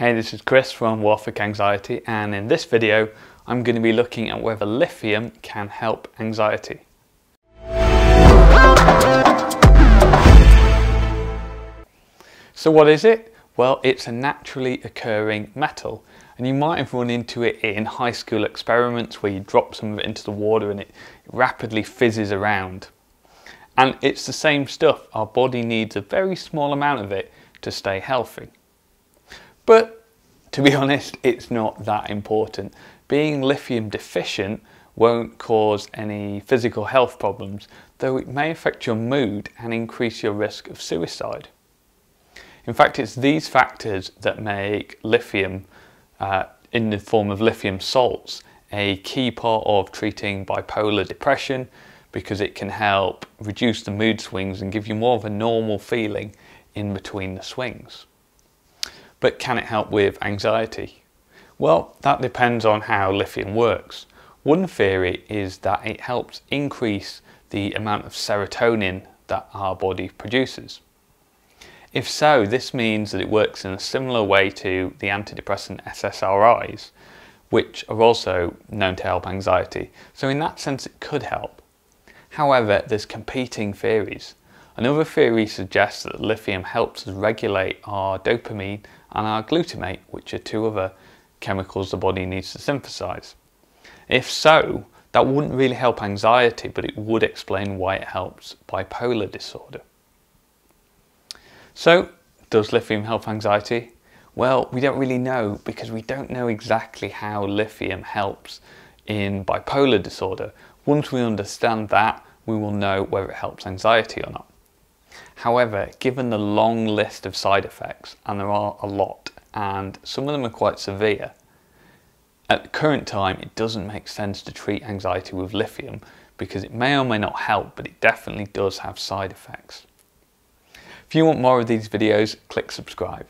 Hey, this is Chris from Warthic Anxiety and in this video I'm going to be looking at whether lithium can help anxiety. So what is it? Well, it's a naturally occurring metal and you might have run into it in high school experiments where you drop some of it into the water and it rapidly fizzes around. And it's the same stuff, our body needs a very small amount of it to stay healthy. But to be honest, it's not that important. Being lithium deficient won't cause any physical health problems, though it may affect your mood and increase your risk of suicide. In fact, it's these factors that make lithium, uh, in the form of lithium salts, a key part of treating bipolar depression because it can help reduce the mood swings and give you more of a normal feeling in between the swings. But can it help with anxiety? Well, that depends on how lithium works. One theory is that it helps increase the amount of serotonin that our body produces. If so, this means that it works in a similar way to the antidepressant SSRIs, which are also known to help anxiety. So in that sense, it could help. However, there's competing theories. Another theory suggests that lithium helps us regulate our dopamine and our glutamate, which are two other chemicals the body needs to synthesize. If so, that wouldn't really help anxiety, but it would explain why it helps bipolar disorder. So, does lithium help anxiety? Well, we don't really know because we don't know exactly how lithium helps in bipolar disorder. Once we understand that, we will know whether it helps anxiety or not. However, given the long list of side effects, and there are a lot, and some of them are quite severe, at the current time it doesn't make sense to treat anxiety with lithium because it may or may not help, but it definitely does have side effects. If you want more of these videos, click subscribe.